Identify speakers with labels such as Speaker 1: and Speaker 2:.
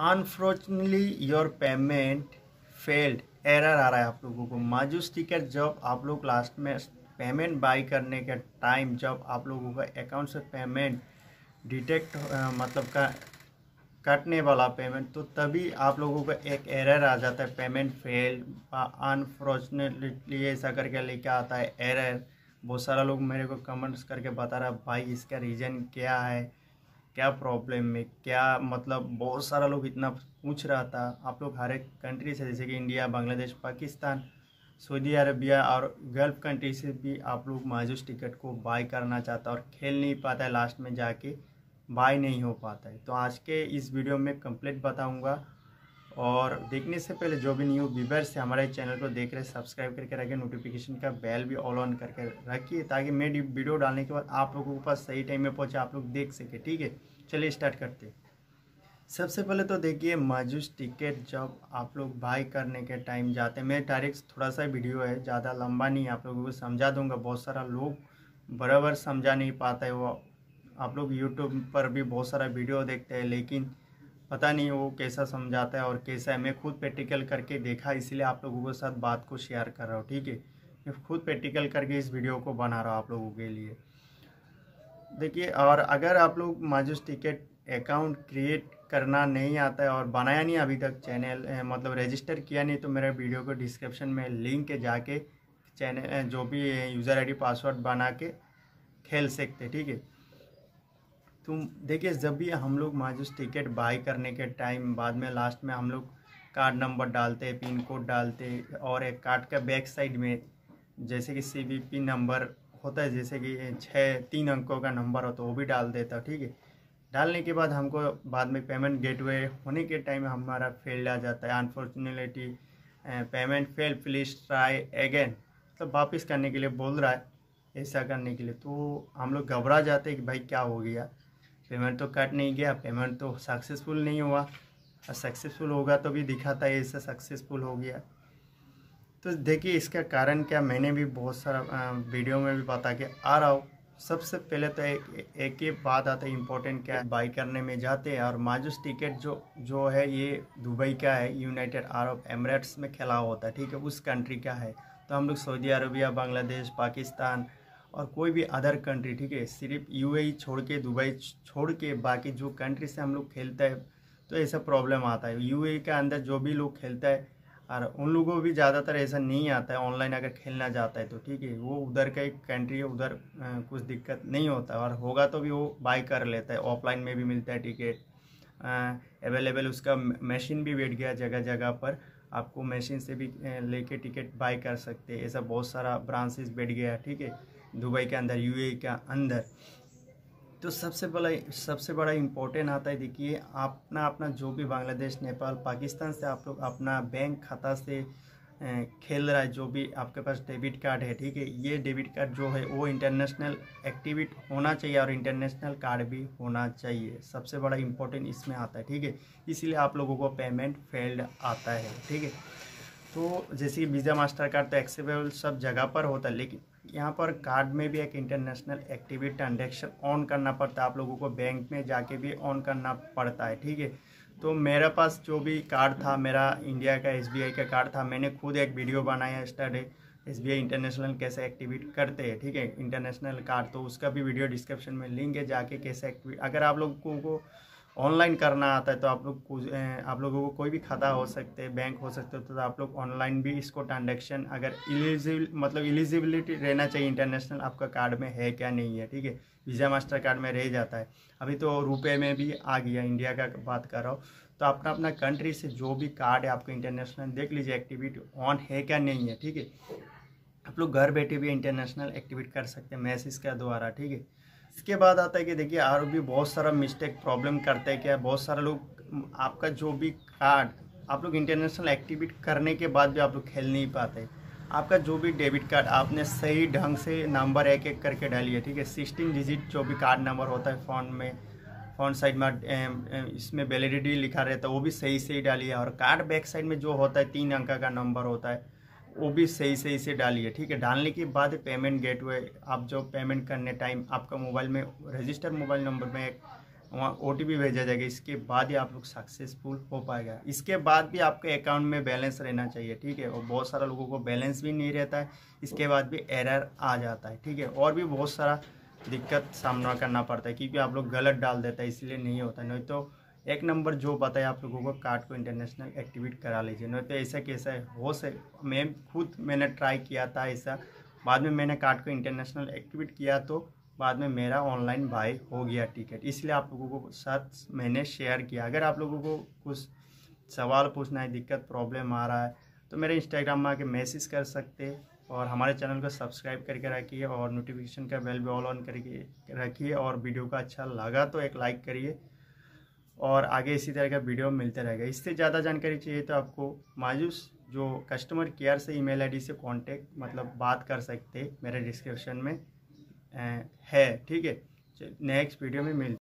Speaker 1: Unfortunately your payment failed error आ रहा है आप लोगों को। माजूस टिकट जब आप लोग लास्ट में पेमेंट बाई करने के टाइम जब आप लोगों का अकाउंट से पेमेंट डिटेक्ट मतलब का कटने वाला पेमेंट तो तभी आप लोगों का एक एरर आ जाता है। पेमेंट फेल अनफॉर्चुनेटली ऐसा करके लेके आता है। एरर बहुत सारा लोग मेरे को कमेंट्स करके बता रहा भाई इसका रीज़न क्या है? क्या प्रॉब्लम में क्या मतलब बहुत सारा लोग इतना पूछ रहा था। आप लोग हर एक कंट्री से, जैसे कि India Bangladesh Pakistan Saudi Arabia और गल्फ कंट्री से भी आप लोग माजूस टिकट को बाय करना चाहता और खेल नहीं पाता है। लास्ट में जाके बाय नहीं हो पाता है। तो आज के इस वीडियो में कंप्लीट बताऊँगा। और देखने से पहले जो भी न्यू व्यूवर्स है, हमारे चैनल को देख रहे सब्सक्राइब करके रखें नोटिफिकेशन का बेल भी ऑल ऑन करके रखिए, ताकि मैं वीडियो डालने के बाद आप लोगों के पास सही टाइम में पहुँचे, आप लोग देख सके, ठीक है? चलिए स्टार्ट करते सबसे पहले तो देखिए माजूस टिकट जब आप लोग बाई करने के टाइम जाते हैं मैं डायरेक्ट थोड़ा सा वीडियो है, ज़्यादा लंबा नहीं आप लोगों को समझा दूँगा, बहुत सारा लोग बराबर समझा नहीं पाता है वो, आप लोग यूट्यूब पर भी बहुत सारा वीडियो देखते हैं, लेकिन पता नहीं वो कैसा समझाता है और कैसा है। मैं खुद प्रैक्टिकल करके देखा, इसलिए आप लोगों के साथ बात को शेयर कर रहा हूँ, ठीक है? मैं खुद प्रैक्टिकल करके इस वीडियो को बना रहा हूँ आप लोगों के लिए। देखिए, और अगर आप लोग माजूस टिकट अकाउंट क्रिएट करना नहीं आता है और बनाया नहीं अभी तक चैनल मतलब रजिस्टर किया नहीं तो मेरे वीडियो को डिस्क्रिप्शन में लिंक जाके चैनल जो भी यूज़र आईडी पासवर्ड बना के खेल सकते ठीक है? तुम, देखिए, जब भी हम लोग माजूस टिकट बाई करने के टाइम, बाद में लास्ट में हम लोग कार्ड नंबर डालते, पिन कोड डालते और एक कार्ड का बैक साइड में जैसे कि सी बी पी नंबर होता है, जैसे कि छः तीन अंकों का नंबर हो तो वो भी डाल देता, ठीक है? डालने के बाद हमको बाद में पेमेंट गेटवे होने के टाइम हमारा फेल्ड आ जाता है। Unfortunately payment fail please try again तो वापस करने के लिए बोल रहा है, ऐसा करने के लिए। तो हम लोग घबरा जाते हैं कि भाई क्या हो गया। पेमेंट तो कट नहीं गया, पेमेंट तो सक्सेसफुल नहीं हुआ। और सक्सेसफुल होगा तो भी दिखाता है ऐसा सक्सेसफुल हो गया। तो देखिए, इसका कारण क्या? मैंने भी बहुत सारा वीडियो में भी बता के आ रहा हूँ। सबसे पहले तो एक एक ही बात आता है इम्पोर्टेंट क्या है? बाई करने में जाते हैं और माजूस टिकट जो जो है ये दुबई का है यूनाइटेड अरब एमरेट्स में खेला होता है, ठीक है? उस कंट्री का है। तो हम लोग सऊदी अरबिया बांग्लादेश पाकिस्तान और कोई भी अदर कंट्री ठीक है? सिर्फ़ यूएई छोड़ के, दुबई छोड़ के, बाकी जो कंट्री से हम लोग खेलते हैं तो ऐसा प्रॉब्लम आता है। यूएई के अंदर जो भी लोग खेलता है, और उन लोगों को भी ज़्यादातर ऐसा नहीं आता है ऑनलाइन अगर खेलना चाहता है तो ठीक है? वो उधर का एक कंट्री है, उधर कुछ दिक्कत नहीं होता और होगा तो भी वो बाई कर लेता है ऑफलाइन में भी मिलता है टिकट अवेलेबल उसका मशीन भी बैठ गया जगह जगह पर। आपको मशीन से भी लेके टिकट बाई कर सकते ऐसा बहुत सारा ब्रांचेस बैठ गया ठीक है? दुबई के अंदर यूएई के अंदर। तो सबसे बड़ा सबसे बड़ा इम्पोर्टेंट आता है, देखिए, अपना अपना जो भी बांग्लादेश, नेपाल, पाकिस्तान से आप लोग अपना बैंक खाता से खेल रहा है, जो भी आपके पास डेबिट कार्ड है, ठीक है? ये डेबिट कार्ड जो है, वो इंटरनेशनल एक्टिविट होना चाहिए और इंटरनेशनल कार्ड भी होना चाहिए। सबसे बड़ा इम्पोर्टेंट इसमें आता है, ठीक है? इसीलिए आप लोगों को पेमेंट फेल्ड आता है, ठीक है? तो जैसे कि वीज़ा मास्टर कार्ड तो एक्सेप्टेबल सब जगह पर होता है, लेकिन यहाँ पर कार्ड में भी एक इंटरनेशनल एक्टिविटी ट्रांजेक्शन ऑन करना पड़ता है। आप लोगों को बैंक में जाके भी ऑन करना पड़ता है, ठीक है? तो मेरे पास जो भी कार्ड था, मेरा इंडिया का एसबीआई का कार्ड था, मैंने खुद एक वीडियो बनाया स्टडी एस इंटरनेशनल कैसे एक्टिवेट करते हैं, ठीक है? इंटरनेशनल कार्ड तो उसका भी वीडियो डिस्क्रिप्शन में लिंक है, जाके कैसे एक्टिवेट अगर आप लोगों को ऑनलाइन करना आता है तो आप लोग आप लोगों को कोई भी खाता हो सकते हैं बैंक हो सकते हो तो आप लोग ऑनलाइन भी इसको ट्रांजेक्शन, अगर इलिजिबल मतलब इलिजिबिलिटी रहना चाहिए इंटरनेशनल आपका कार्ड में है क्या नहीं है, ठीक है? वीज़ा मास्टर कार्ड में रह जाता है। अभी तो रुपए में भी आ गया इंडिया का बात कर रहा हूँ। तो अपना अपना कंट्री से जो भी कार्ड है आपको इंटरनेशनल देख लीजिए एक्टिविटी ऑन है क्या नहीं है, ठीक है? आप लोग घर बैठे भी इंटरनेशनल एक्टिविटी कर सकते हैं मैसेज के द्वारा, ठीक है? इसके बाद आता है कि देखिए और भी बहुत सारा मिस्टेक प्रॉब्लम करते हैं क्या? बहुत सारे लोग, आपका जो भी कार्ड आप लोग इंटरनेशनल एक्टिविटी करने के बाद भी आप लोग खेल नहीं पाते। आपका जो भी डेबिट कार्ड आपने सही ढंग से नंबर एक एक करके डालिए ठीक है? सिक्सटीन डिजिट जो भी कार्ड नंबर होता है फ़ोन में फ़ोन साइड में इसमें वैलिडिटी लिखा रहता है, वो भी सही से ही डालिए। और कार्ड बैक साइड में जो होता है, तीन अंक का नंबर होता है। वो भी सही सही से डालिए, ठीक है? डालने के बाद पेमेंट गेटवे आप जो पेमेंट करने टाइम आपका मोबाइल में रजिस्टर मोबाइल नंबर में एक वहाँ ओटीपी भेजा जाएगा, इसके बाद ही आप लोग सक्सेसफुल हो पाएगा। इसके बाद भी आपके अकाउंट में बैलेंस रहना चाहिए, ठीक है? और बहुत सारा लोगों को बैलेंस भी नहीं रहता है, इसके बाद भी एरर आ जाता है, ठीक है? और भी बहुत सारा दिक्कत सामना करना पड़ता है, क्योंकि आप लोग गलत डाल देता है, इसलिए नहीं होता। नहीं तो एक नंबर जो बताया आप लोगों को कार्ड को इंटरनेशनल एक्टिवेट करा लीजिए। नहीं तो ऐसा कैसा हो? से मैं खुद मैंने ट्राई किया था ऐसा। बाद में मैंने कार्ड को इंटरनेशनल एक्टिवेट किया तो बाद में मेरा ऑनलाइन बाई हो गया टिकट इसलिए आप लोगों को साथ मैंने शेयर किया। अगर आप लोगों को कुछ सवाल पूछना है, दिक्कत प्रॉब्लम आ रहा है तो मेरे इंस्टाग्राम में आके मैसेज कर सकते और हमारे चैनल को सब्सक्राइब करके रखिए और नोटिफिकेशन का बेल भी ऑल ऑन करके रखिए और वीडियो का अच्छा लगा तो एक लाइक करिए। और आगे इसी तरह का वीडियो मिलता रहेगा। इससे ज़्यादा जानकारी चाहिए तो आपको मायूस, जो कस्टमर केयर से ईमेल आईडी से कांटेक्ट मतलब बात कर सकते मेरे डिस्क्रिप्शन में है, ठीक है? नेक्स्ट वीडियो में मिल